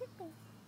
Look at me.